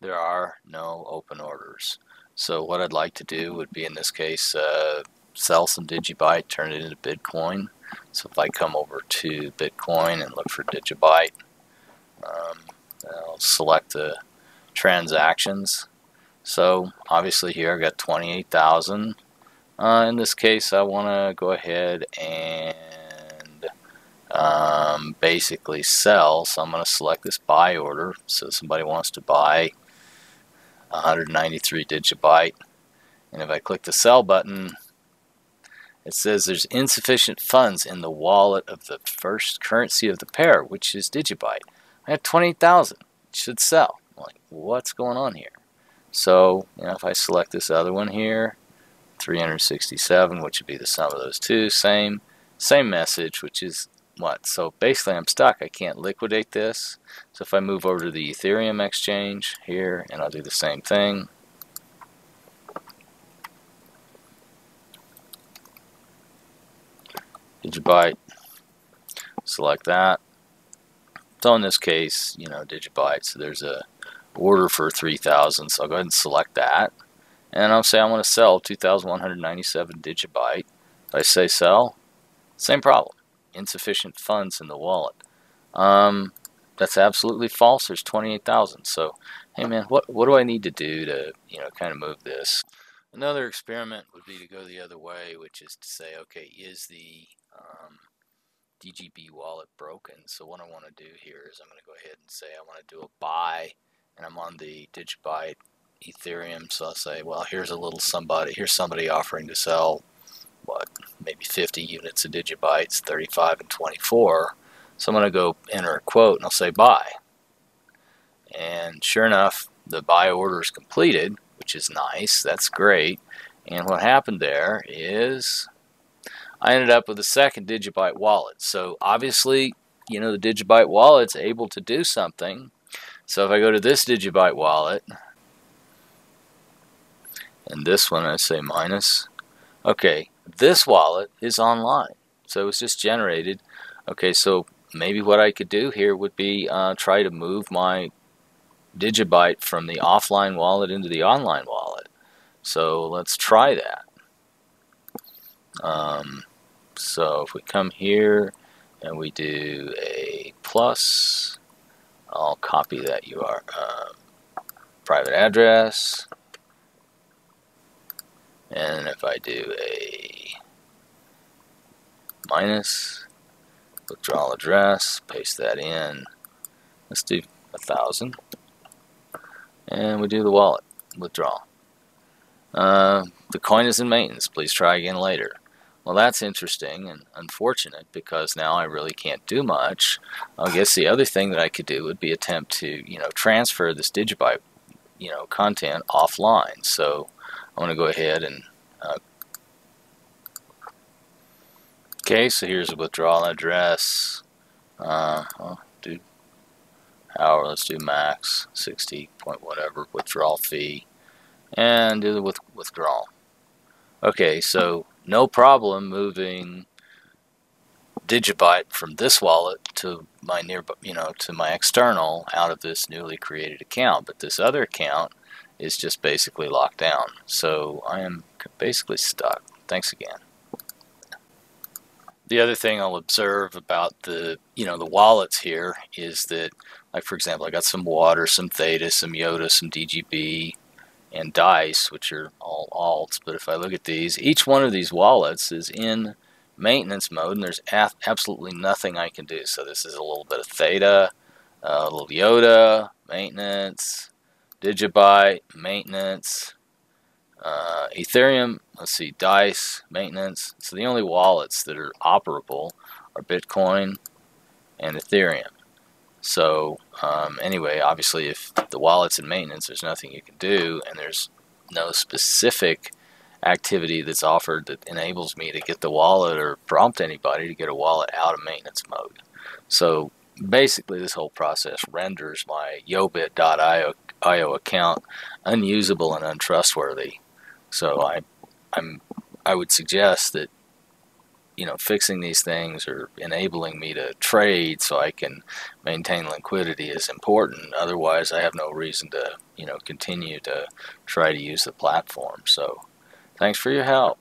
there are no open orders. So what I'd like to do would be in this case uh, sell some Digibyte, turn it into Bitcoin. So if I come over to Bitcoin and look for Digibyte, um, I'll select the transactions. So obviously here I've got 28,000. Uh, in this case I want to go ahead and um, basically sell. So I'm going to select this buy order. So somebody wants to buy 193 Digibyte. And if I click the sell button, it says there's insufficient funds in the wallet of the first currency of the pair, which is Digibyte. I have 20,000. It should sell. I'm like, what's going on here? So, you know, if I select this other one here, 367, which would be the sum of those two, same, same message, which is what? So basically I'm stuck. I can't liquidate this. So if I move over to the Ethereum exchange here, and I'll do the same thing, Digibyte, select that. So in this case, you know, Digibyte, so there's a order for 3,000, so I'll go ahead and select that. And I'll say I want to sell 2,197 Digibyte. I say sell, same problem, insufficient funds in the wallet. Um, that's absolutely false. There's 28,000. So, hey man, what what do I need to do to you know kind of move this? Another experiment would be to go the other way, which is to say, okay, is the um, DGB wallet broken. So what I want to do here is I'm going to go ahead and say I want to do a buy, and I'm on the Digibyte Ethereum. So I'll say, well, here's a little somebody, here's somebody offering to sell, maybe 50 units of Digibytes, 35 and 24. So I'm going to go enter a quote, and I'll say buy. And sure enough, the buy order is completed, which is nice. That's great. And what happened there is I ended up with a second Digibyte wallet. So obviously, you know, the Digibyte wallet's able to do something. So if I go to this Digibyte wallet, and this one I say minus, okay, this wallet is online. So it's just generated. Okay, so maybe what I could do here would be uh, try to move my Digibyte from the offline wallet into the online wallet. So let's try that. Um, so if we come here and we do a plus, I'll copy that URL uh, private address. And if I do a minus withdrawal address, paste that in. Let's do a thousand. And we do the wallet withdrawal. Uh, the coin is in maintenance. Please try again later. Well, that's interesting and unfortunate because now I really can't do much. I guess the other thing that I could do would be attempt to, you know, transfer this Digibyte, you know, content offline. So I'm going to go ahead and uh, okay. So here's a withdrawal address. Uh, I'll do however. Let's do max 60 point whatever withdrawal fee, and do the with withdrawal. Okay, so no problem moving Digibyte from this wallet to my nearby, you know, to my external out of this newly created account. But this other account is just basically locked down. So I am basically stuck. Thanks again. The other thing I'll observe about the, you know, the wallets here is that, like for example, I got some water, some theta, some Yotta, some DGB, and Dice, which are all alts. But if I look at these, each one of these wallets is in maintenance mode, and there's absolutely nothing I can do. So this is a little bit of Theta, a little Yotta, maintenance, Digibyte, maintenance, uh, Ethereum, let's see, Dice, maintenance. So the only wallets that are operable are Bitcoin and Ethereum. So um, anyway, obviously, if the wallet's in maintenance, there's nothing you can do, and there's no specific activity that's offered that enables me to get the wallet or prompt anybody to get a wallet out of maintenance mode. So basically, this whole process renders my Yobit.io account unusable and untrustworthy. So I, I'm, I would suggest that you know, fixing these things or enabling me to trade so I can maintain liquidity is important. Otherwise, I have no reason to, you know, continue to try to use the platform. So, thanks for your help.